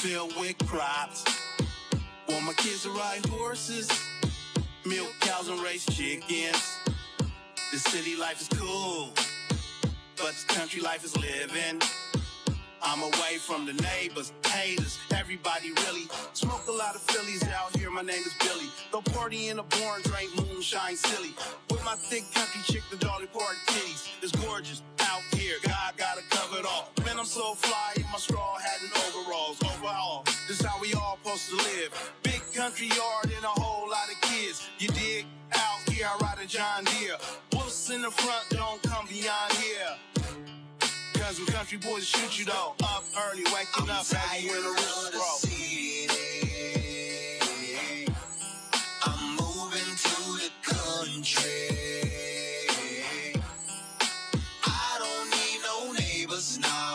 filled with crops. Want my kids to ride horses, milk cows and raise chickens. The city life is cool, but the country life is living. I'm away from the neighbors, haters, everybody really. Smoke a lot of Phillies out here, my name is Billy. Go party in a barn, drink, moonshine silly. With my thick country chick, the Dolly Parton titties. It's gorgeous out here, God gotta cover it all. Man, I'm so fly in my straw hat and overalls to live. Big country yard and a whole lot of kids. You dig? Out here, I ride a John Deere. Wolves in the front don't come beyond here. Cause when country boys shoot you though, up early, waking I'm up as you in the roof row. I'm moving to the country. I don't need no neighbors now.